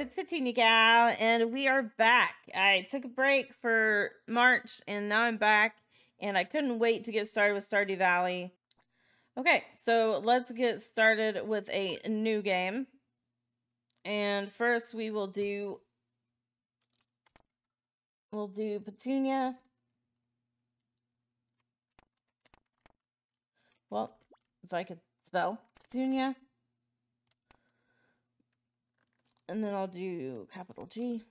it's Petunia Gal, and we are back. I took a break for March, and now I'm back, and I couldn't wait to get started with Stardew Valley. Okay, so let's get started with a new game. And first we will do... We'll do Petunia. Well, if I could spell Petunia. And then I'll do capital G.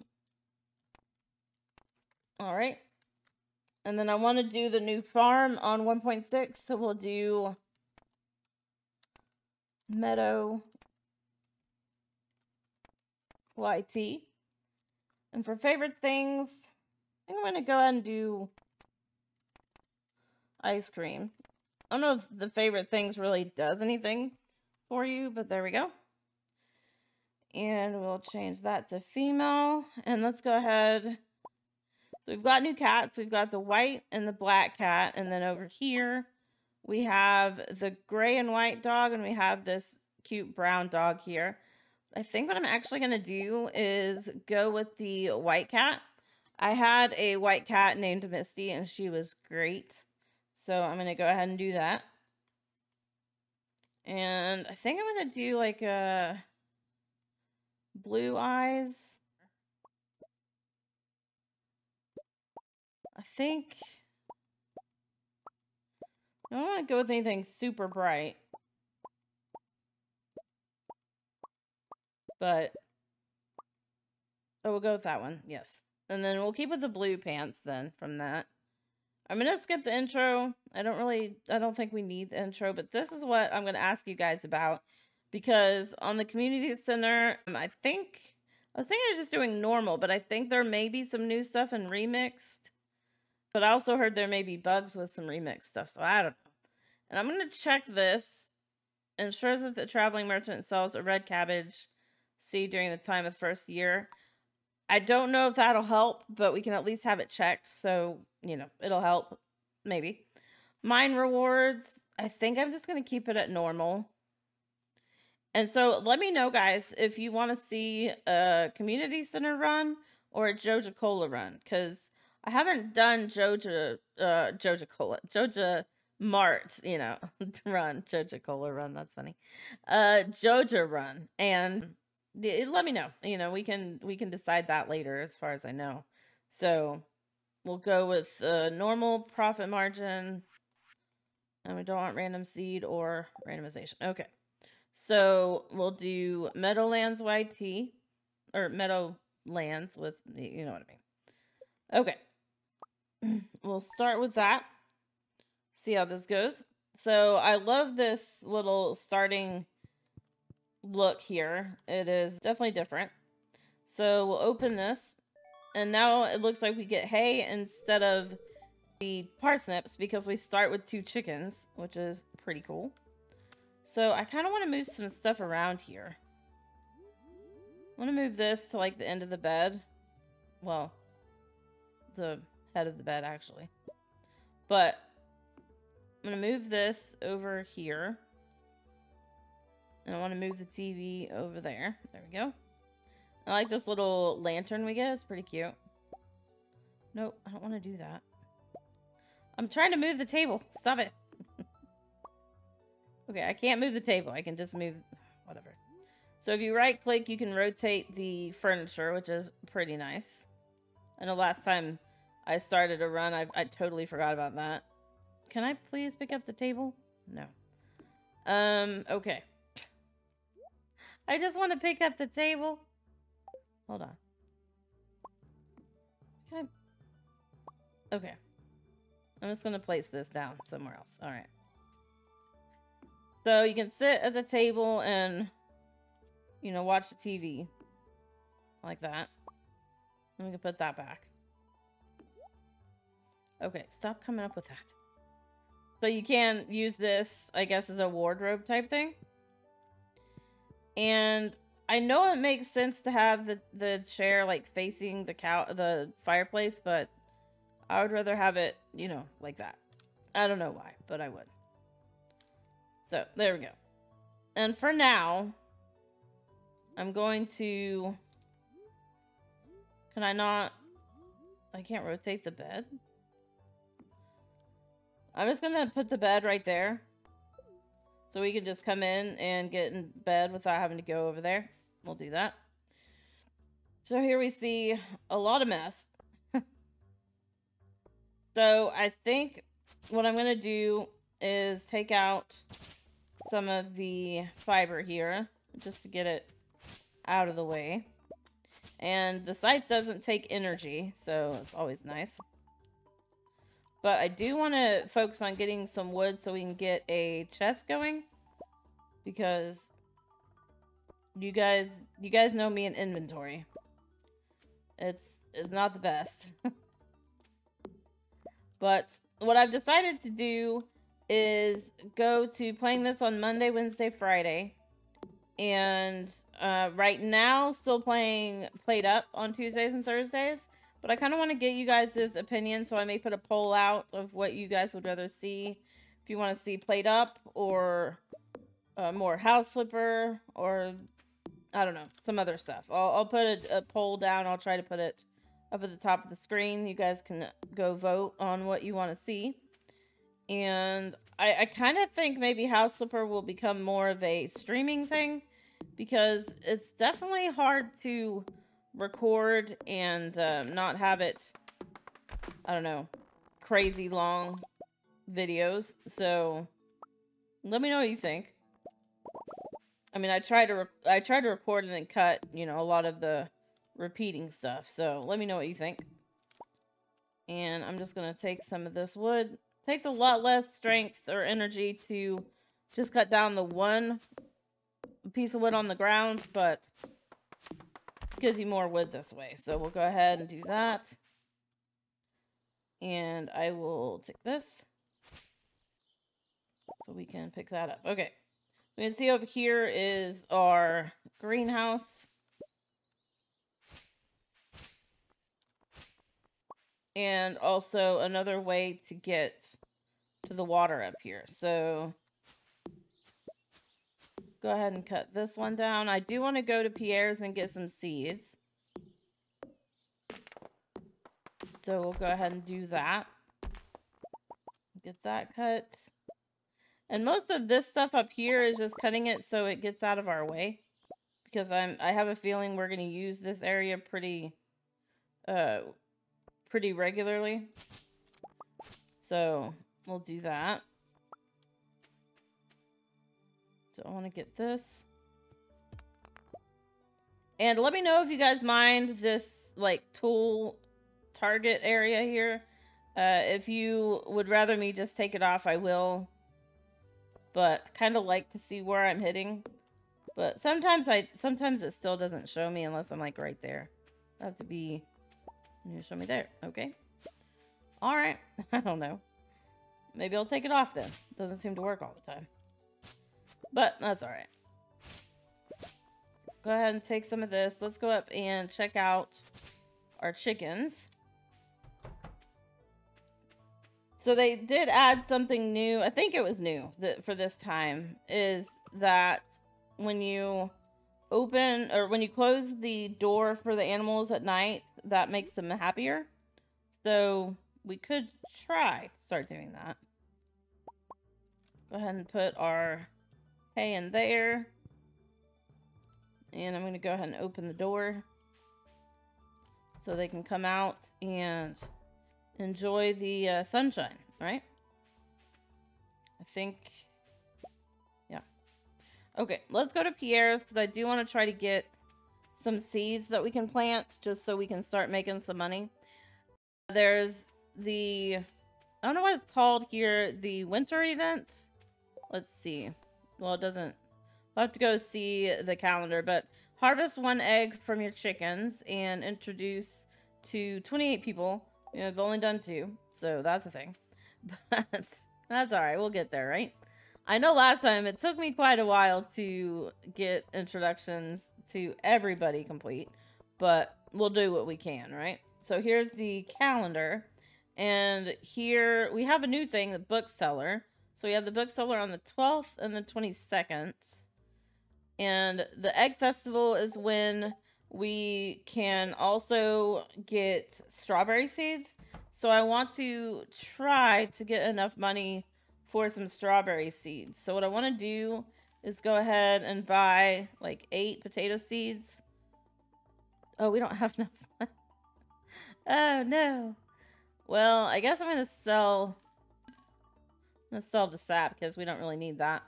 All right. And then I want to do the new farm on 1.6. So we'll do Meadow YT. And for favorite things, I think I'm going to go ahead and do ice cream. I don't know if the favorite things really does anything for you, but there we go. And we'll change that to female. And let's go ahead. So we've got new cats. We've got the white and the black cat. And then over here, we have the gray and white dog. And we have this cute brown dog here. I think what I'm actually going to do is go with the white cat. I had a white cat named Misty, and she was great. So I'm going to go ahead and do that. And I think I'm going to do like a blue eyes. I think I don't want to go with anything super bright. But oh, we'll go with that one. Yes. And then we'll keep with the blue pants then from that. I'm going to skip the intro. I don't really, I don't think we need the intro, but this is what I'm going to ask you guys about because on the community center, um, I think I was thinking of just doing normal, but I think there may be some new stuff and remixed. But I also heard there may be bugs with some remixed stuff, so I don't know. And I'm gonna check this. Ensures that the traveling merchant sells a red cabbage seed during the time of the first year. I don't know if that'll help, but we can at least have it checked, so you know it'll help. Maybe. Mine rewards. I think I'm just gonna keep it at normal. And so let me know, guys, if you want to see a community center run or a Joja Cola run, because I haven't done Joja uh Joja Cola Joja Mart, you know, run Joja Cola run. That's funny. Uh, Joja run, and let me know. You know, we can we can decide that later, as far as I know. So we'll go with normal profit margin, and we don't want random seed or randomization. Okay. So we'll do Meadowlands YT or Meadowlands with you know what I mean. Okay. we'll start with that. See how this goes. So I love this little starting look here. It is definitely different. So we'll open this. And now it looks like we get hay instead of the parsnips because we start with two chickens, which is pretty cool. So I kind of want to move some stuff around here. I want to move this to like the end of the bed. Well, the head of the bed actually. But I'm going to move this over here. And I want to move the TV over there. There we go. I like this little lantern we get. It's pretty cute. Nope, I don't want to do that. I'm trying to move the table. Stop it. Okay, I can't move the table. I can just move whatever. So if you right click, you can rotate the furniture, which is pretty nice. I know last time I started a run, I, I totally forgot about that. Can I please pick up the table? No. Um, okay. I just want to pick up the table. Hold on. I... Okay. I'm just going to place this down somewhere else. All right. So you can sit at the table and, you know, watch the TV. Like that. And we can put that back. Okay, stop coming up with that. So you can use this, I guess, as a wardrobe type thing. And I know it makes sense to have the, the chair, like, facing the cow the fireplace, but I would rather have it, you know, like that. I don't know why, but I would. So, there we go. And for now, I'm going to Can I not? I can't rotate the bed. I'm just gonna put the bed right there. So we can just come in and get in bed without having to go over there. We'll do that. So here we see a lot of mess. so I think what I'm going to do is take out some of the fiber here just to get it out of the way. And the scythe doesn't take energy, so it's always nice. But I do want to focus on getting some wood so we can get a chest going. Because you guys you guys know me in inventory. It's it's not the best. but what I've decided to do is go to playing this on Monday, Wednesday, Friday. And uh, right now, still playing PlateUp on Tuesdays and Thursdays. But I kind of want to get you guys' opinion, so I may put a poll out of what you guys would rather see. If you want to see PlateUp or uh, more House Flipper or I don't know, some other stuff. I'll, I'll put a, a poll down. I'll try to put it up at the top of the screen. You guys can go vote on what you want to see. And I, I kind of think maybe House Flipper will become more of a streaming thing because it's definitely hard to record and um, not have it, I don't know, crazy long videos. So let me know what you think. I mean, I try to I try to record and then cut, you know, a lot of the repeating stuff. So let me know what you think. And I'm just gonna take some of this wood. Takes a lot less strength or energy to just cut down the one piece of wood on the ground, but gives you more wood this way. So we'll go ahead and do that. And I will take this so we can pick that up. Okay. We can see over here is our greenhouse. And also another way to get to the water up here. So go ahead and cut this one down. I do want to go to Pierre's and get some seeds. So we'll go ahead and do that. Get that cut. And most of this stuff up here is just cutting it so it gets out of our way. Because I'm I have a feeling we're going to use this area pretty uh pretty regularly. So, we'll do that. So I want to get this. And let me know if you guys mind this like tool target area here. Uh, if you would rather me just take it off, I will but I kind of like to see where I'm hitting. But sometimes I sometimes it still doesn't show me unless I'm like right there. I have to be you show me there. Okay. All right. I don't know. Maybe I'll take it off then. Doesn't seem to work all the time. But that's all right. Go ahead and take some of this. Let's go up and check out our chickens. So they did add something new. I think it was new that for this time is that when you open or when you close the door for the animals at night, that makes them happier. So we could try to start doing that. Go ahead and put our hay in there. And I'm going to go ahead and open the door so they can come out and enjoy the uh, sunshine, right? I think. Okay, let's go to Pierre's because I do want to try to get some seeds that we can plant just so we can start making some money. There's the, I don't know what it's called here, the winter event. Let's see. Well, it doesn't, I'll have to go see the calendar, but harvest one egg from your chickens and introduce to 28 people yeah, I've only done two, so that's a thing. But that's alright, we'll get there, right? I know last time it took me quite a while to get introductions to everybody complete, but we'll do what we can, right? So here's the calendar, and here we have a new thing, the bookseller. So we have the bookseller on the 12th and the 22nd. And the Egg Festival is when we can also get strawberry seeds. So I want to try to get enough money for some strawberry seeds. So what I want to do is go ahead and buy like eight potato seeds. Oh, we don't have enough. oh no. Well, I guess I'm gonna sell. I'm gonna sell the sap because we don't really need that.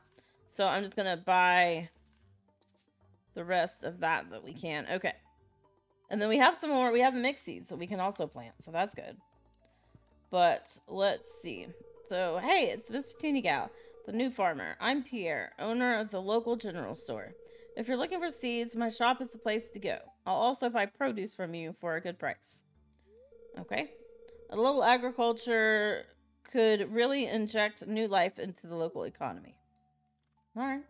So I'm just gonna buy the rest of that that we can. Okay. And then we have some more. We have the mix seeds that we can also plant. So that's good. But let's see. So, hey, it's Miss Petunia Gal, the new farmer. I'm Pierre, owner of the local general store. If you're looking for seeds, my shop is the place to go. I'll also buy produce from you for a good price. Okay. A little agriculture could really inject new life into the local economy. All right.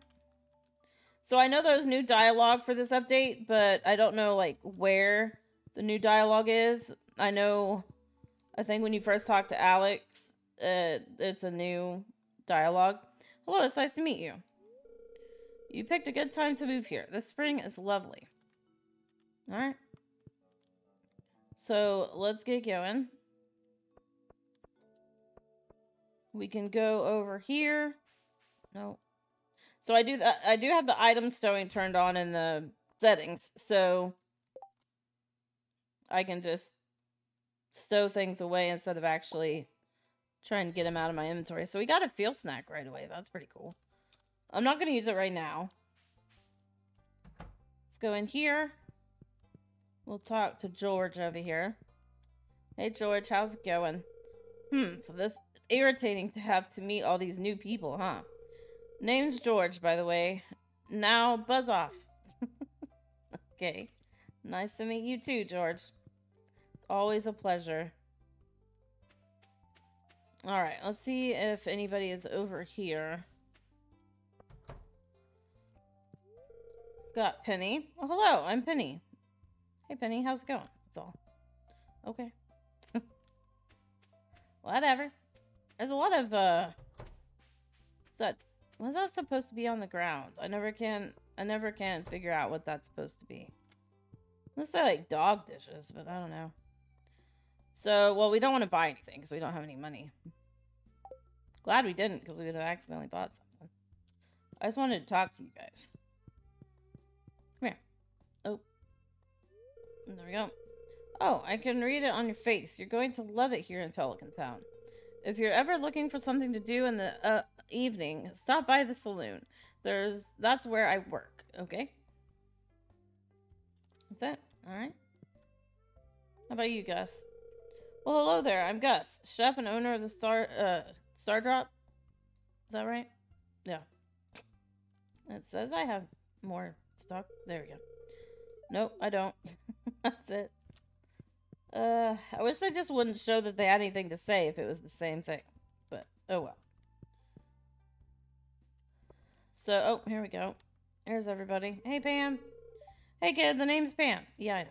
So I know there's new dialogue for this update, but I don't know like where the new dialogue is. I know I think when you first talk to Alex, uh, it's a new dialogue. Hello, it's nice to meet you. You picked a good time to move here. The spring is lovely. Alright. So let's get going. We can go over here. No, so I do that. I do have the item stowing turned on in the settings, so I can just stow things away instead of actually trying to get them out of my inventory. So we got a field snack right away. That's pretty cool. I'm not going to use it right now. Let's go in here. We'll talk to George over here. Hey, George, how's it going? Hmm, so this it's irritating to have to meet all these new people, huh? Name's George, by the way. Now, buzz off. okay. Nice to meet you too, George. Always a pleasure. Alright, let's see if anybody is over here. Got Penny. Oh, hello, I'm Penny. Hey, Penny, how's it going? That's all. Okay. Whatever. There's a lot of, uh... Is that was that supposed to be on the ground? I never can I never can figure out what that's supposed to be. Looks like dog dishes, but I don't know. So, well, we don't want to buy anything because we don't have any money. Glad we didn't because we would have accidentally bought something. I just wanted to talk to you guys. Come here. Oh. There we go. Oh, I can read it on your face. You're going to love it here in Pelican Town. If you're ever looking for something to do in the uh, evening, stop by the saloon. There's that's where I work, okay? That's it. Alright. How about you, Gus? Well, hello there. I'm Gus, chef and owner of the Star uh Stardrop. Is that right? Yeah. It says I have more stock. There we go. Nope, I don't. That's it. Uh, I wish they just wouldn't show that they had anything to say if it was the same thing. But, oh well. So, oh, here we go. Here's everybody. Hey, Pam. Hey, kid, the name's Pam. Yeah, I know.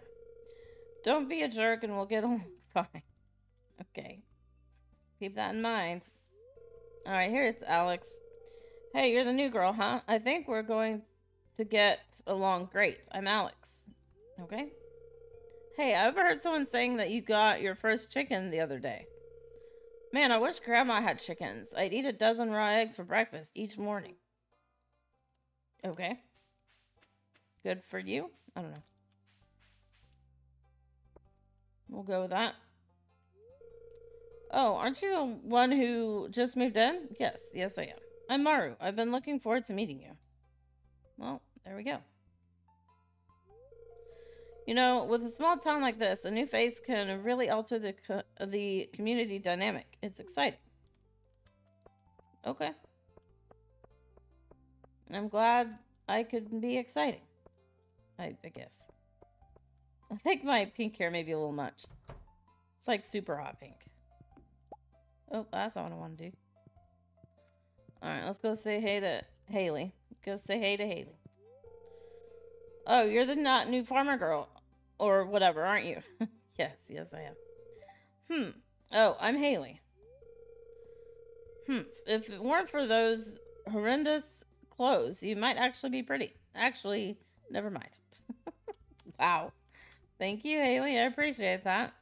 Don't be a jerk and we'll get along fine. Okay. Keep that in mind. Alright, here's Alex. Hey, you're the new girl, huh? I think we're going to get along great. I'm Alex. Okay? Hey, I overheard someone saying that you got your first chicken the other day. Man, I wish Grandma had chickens. I'd eat a dozen raw eggs for breakfast each morning. Okay. Good for you? I don't know. We'll go with that. Oh, aren't you the one who just moved in? Yes, yes I am. I'm Maru. I've been looking forward to meeting you. Well, there we go. You know, with a small town like this, a new face can really alter the co the community dynamic. It's exciting. Okay. I'm glad I could be exciting. I, I guess. I think my pink hair may be a little much. It's like super hot pink. Oh, that's not what I want to do. Alright, let's go say hey to Haley. Go say hey to Haley. Oh, you're the not new farmer girl. Or whatever, aren't you? yes, yes I am. Hmm. Oh, I'm Haley. Hmm. If it weren't for those horrendous clothes, you might actually be pretty. Actually, never mind. wow. Thank you, Haley. I appreciate that.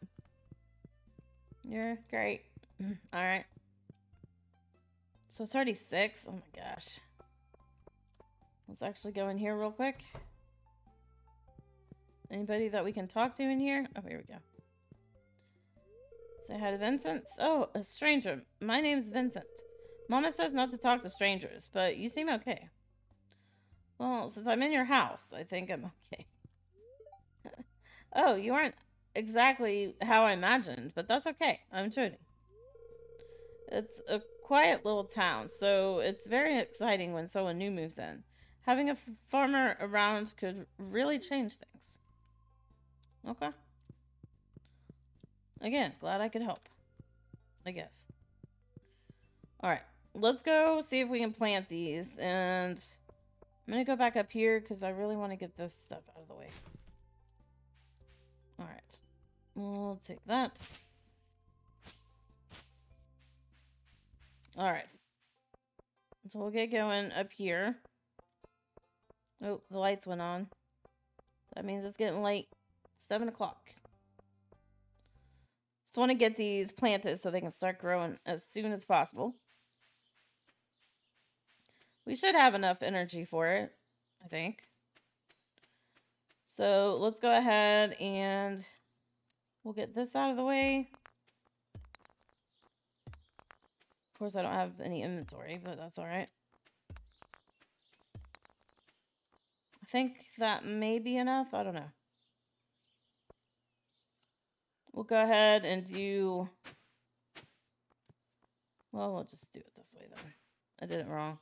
You're great. Mm, all right. So it's already six. Oh my gosh. Let's actually go in here real quick. Anybody that we can talk to in here? Oh, here we go. Say hi to Vincent. Oh, a stranger. My name's Vincent. Mama says not to talk to strangers, but you seem okay. Well, since I'm in your house, I think I'm okay. oh, you aren't exactly how I imagined, but that's okay. I'm Trudy. It's a quiet little town, so it's very exciting when someone new moves in. Having a farmer around could really change things. Okay. Again, glad I could help. I guess. Alright, let's go see if we can plant these. And I'm to go back up here because I really want to get this stuff out of the way. Alright, we'll take that. Alright. So we'll get going up here. Oh, the lights went on. That means it's getting late. Seven o'clock. Just want to get these planted so they can start growing as soon as possible. We should have enough energy for it, I think. So let's go ahead and we'll get this out of the way. Of course, I don't have any inventory, but that's all right. I think that may be enough. I don't know. We'll go ahead and do... Well, we'll just do it this way then. I did it wrong.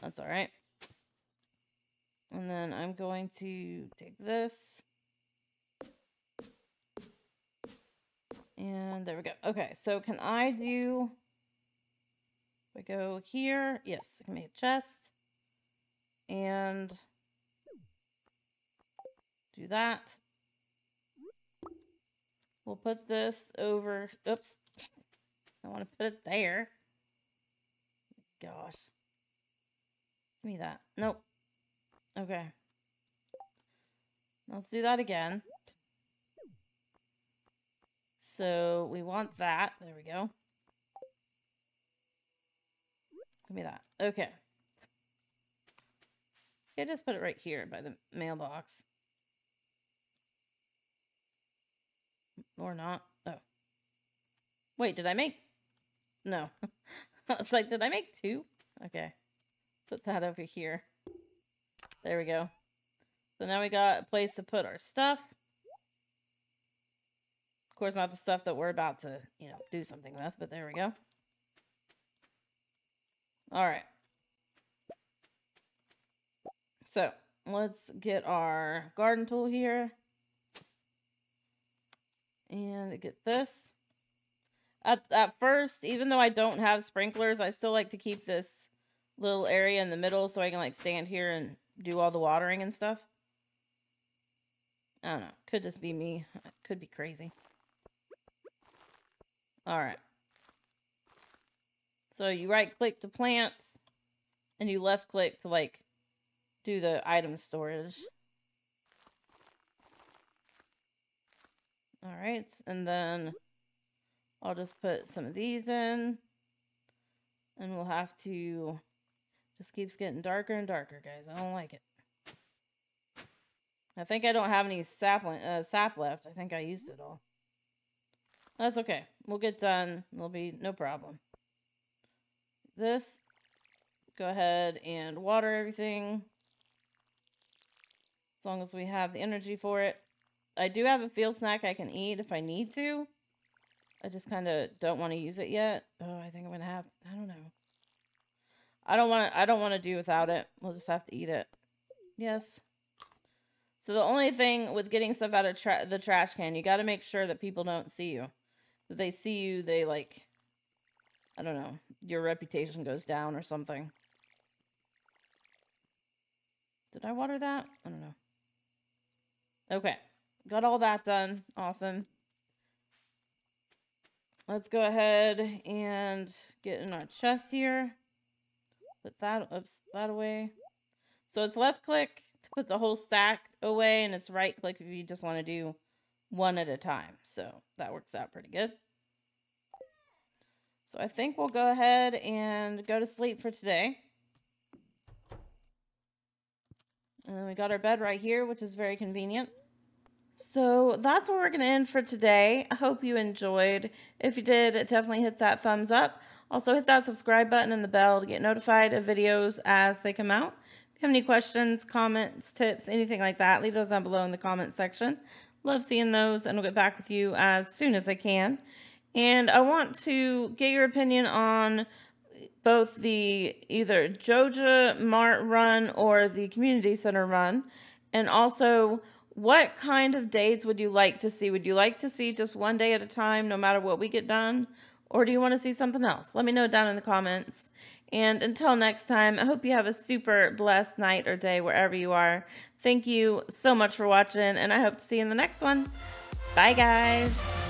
That's all right. And then I'm going to take this. And there we go. Okay, so can I do... I go here, yes, I can make a chest. And do that. We'll put this over. Oops. I want to put it there. Gosh. Give me that. Nope. Okay. Let's do that again. So we want that. There we go. Give me that. Okay. I just put it right here by the mailbox. Or not. Oh. Wait, did I make... No. I was like, did I make two? Okay. Put that over here. There we go. So now we got a place to put our stuff. Of course, not the stuff that we're about to, you know, do something with, but there we go. All right. So, let's get our garden tool here. And get this. At, at first, even though I don't have sprinklers, I still like to keep this little area in the middle so I can like stand here and do all the watering and stuff. I don't know. Could just be me. Could be crazy. Alright. So you right click to plant and you left click to like do the item storage. All right, and then I'll just put some of these in. And we'll have to... Just keeps getting darker and darker, guys. I don't like it. I think I don't have any sapling, uh, sap left. I think I used it all. That's okay. We'll get done. There'll be no problem. This. Go ahead and water everything. As long as we have the energy for it. I do have a field snack I can eat if I need to. I just kind of don't want to use it yet. Oh, I think I'm going to have... I don't know. I don't want to... I don't want to do without it. We'll just have to eat it. Yes. So the only thing with getting stuff out of tra the trash can, you got to make sure that people don't see you. If they see you, they like... I don't know. Your reputation goes down or something. Did I water that? I don't know. Okay. Got all that done. Awesome. Let's go ahead and get in our chest here. Put that, oops, that away. So it's left click to put the whole stack away, and it's right click if you just want to do one at a time. So that works out pretty good. So I think we'll go ahead and go to sleep for today. And we got our bed right here, which is very convenient. So that's where we're going to end for today. I hope you enjoyed. If you did, definitely hit that thumbs up. Also, hit that subscribe button and the bell to get notified of videos as they come out. If you have any questions, comments, tips, anything like that, leave those down below in the comments section. Love seeing those, and I'll get back with you as soon as I can. And I want to get your opinion on both the either Joja Mart run or the Community Center run, and also what kind of days would you like to see? Would you like to see just one day at a time, no matter what we get done? Or do you want to see something else? Let me know down in the comments. And until next time, I hope you have a super blessed night or day wherever you are. Thank you so much for watching, and I hope to see you in the next one. Bye, guys.